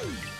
Woo!